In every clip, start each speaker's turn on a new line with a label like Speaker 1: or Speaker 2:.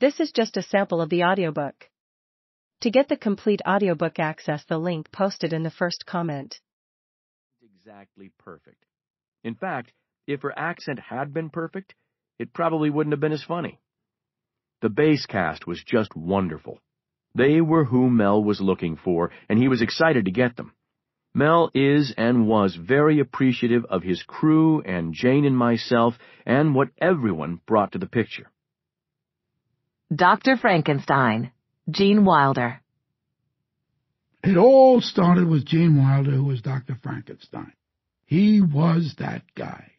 Speaker 1: This is just a sample of the audiobook. To get the complete audiobook access the link posted in the first comment.
Speaker 2: Exactly perfect. In fact, if her accent had been perfect, it probably wouldn't have been as funny. The bass cast was just wonderful. They were who Mel was looking for, and he was excited to get them. Mel is and was very appreciative of his crew and Jane and myself and what everyone brought to the picture.
Speaker 3: Dr. Frankenstein, Gene Wilder.
Speaker 4: It all started with Gene Wilder, who was Dr. Frankenstein. He was that guy.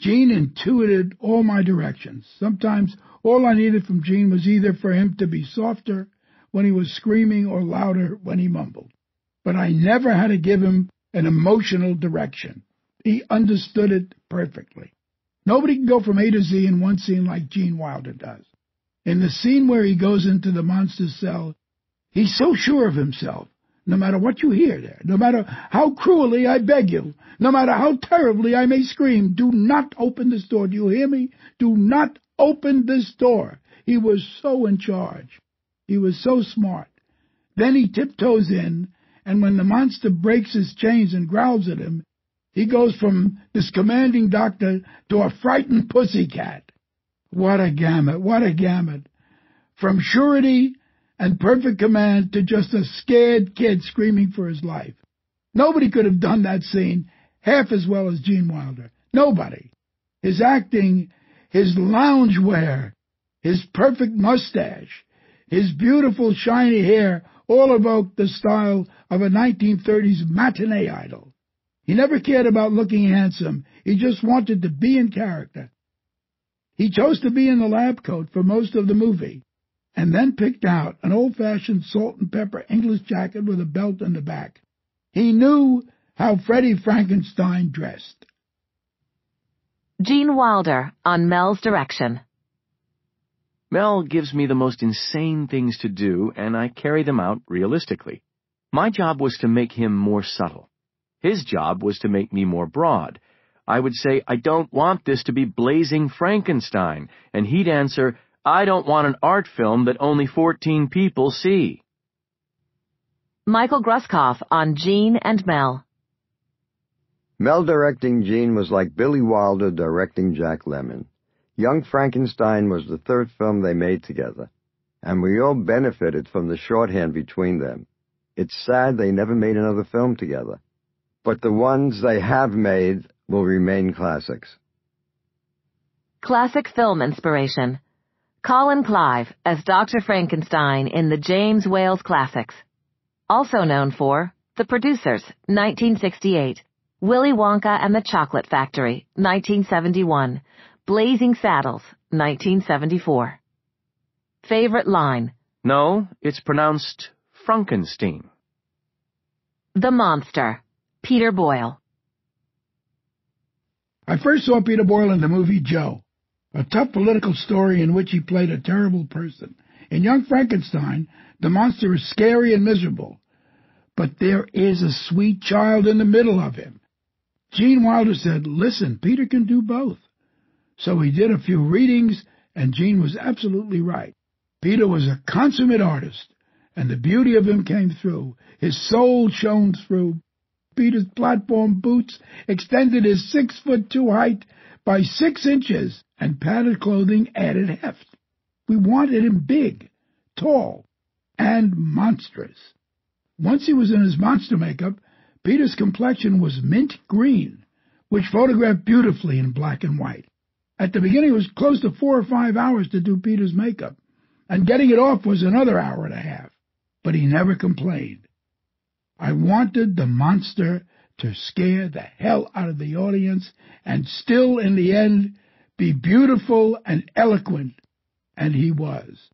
Speaker 4: Gene intuited all my directions. Sometimes all I needed from Gene was either for him to be softer when he was screaming or louder when he mumbled. But I never had to give him an emotional direction. He understood it perfectly. Nobody can go from A to Z in one scene like Gene Wilder does. In the scene where he goes into the monster's cell, he's so sure of himself. No matter what you hear there, no matter how cruelly I beg you, no matter how terribly I may scream, do not open this door. Do you hear me? Do not open this door. He was so in charge. He was so smart. Then he tiptoes in, and when the monster breaks his chains and growls at him, he goes from this commanding doctor to a frightened pussycat. What a gamut, what a gamut. From surety and perfect command to just a scared kid screaming for his life. Nobody could have done that scene half as well as Gene Wilder. Nobody. His acting, his loungewear, his perfect mustache, his beautiful shiny hair all evoked the style of a 1930s matinee idol. He never cared about looking handsome. He just wanted to be in character. He chose to be in the lab coat for most of the movie, and then picked out an old-fashioned salt and pepper English jacket with a belt in the back. He knew how Freddie Frankenstein dressed.
Speaker 3: Gene Wilder on Mel's direction.
Speaker 2: Mel gives me the most insane things to do, and I carry them out realistically. My job was to make him more subtle. His job was to make me more broad, I would say, I don't want this to be Blazing Frankenstein, and he'd answer, I don't want an art film that only 14 people see.
Speaker 3: Michael Gruskoff on Gene and Mel.
Speaker 5: Mel directing Gene was like Billy Wilder directing Jack Lemmon. Young Frankenstein was the third film they made together, and we all benefited from the shorthand between them. It's sad they never made another film together. But the ones they have made will remain classics.
Speaker 3: Classic film inspiration. Colin Clive as Dr. Fronkensteen in the James Whale classics. Also known for The Producers, 1968, Willy Wonka and the Chocolate Factory, 1971, Blazing Saddles, 1974. Favorite line?
Speaker 2: No, it's pronounced Frankenstein.
Speaker 3: The Monster, Peter Boyle.
Speaker 4: I first saw Peter Boyle in the movie Joe, a tough political story in which he played a terrible person. In Young Frankenstein, the monster is scary and miserable, but there is a sweet child in the middle of him. Gene Wilder said, listen, Peter can do both. So he did a few readings, and Gene was absolutely right. Peter was a consummate artist, and the beauty of him came through. His soul shone through. Peter's platform boots extended his six foot two height by six inches, and padded clothing added heft. We wanted him big, tall, and monstrous. Once he was in his monster makeup, Peter's complexion was mint green, which photographed beautifully in black and white. At the beginning, it was close to four or five hours to do Peter's makeup, and getting it off was another hour and a half. But he never complained. I wanted the monster to scare the hell out of the audience and still, in the end, be beautiful and eloquent. And he was.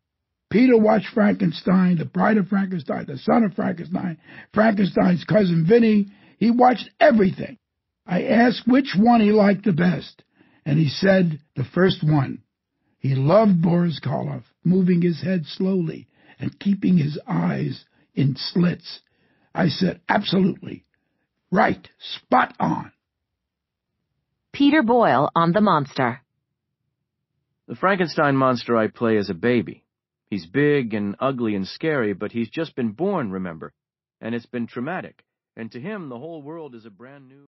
Speaker 4: Peter watched Frankenstein, the bride of Frankenstein, the son of Frankenstein, Frankenstein's cousin Vinny. He watched everything. I asked which one he liked the best, and he said the first one. He loved Boris Karloff, moving his head slowly and keeping his eyes in slits I said, absolutely. Right. Spot on.
Speaker 3: Peter Boyle on The Monster.
Speaker 2: The Frankenstein monster I play is a baby. He's big and ugly and scary, but he's just been born, remember? And it's been traumatic. And to him, the whole world is a brand new.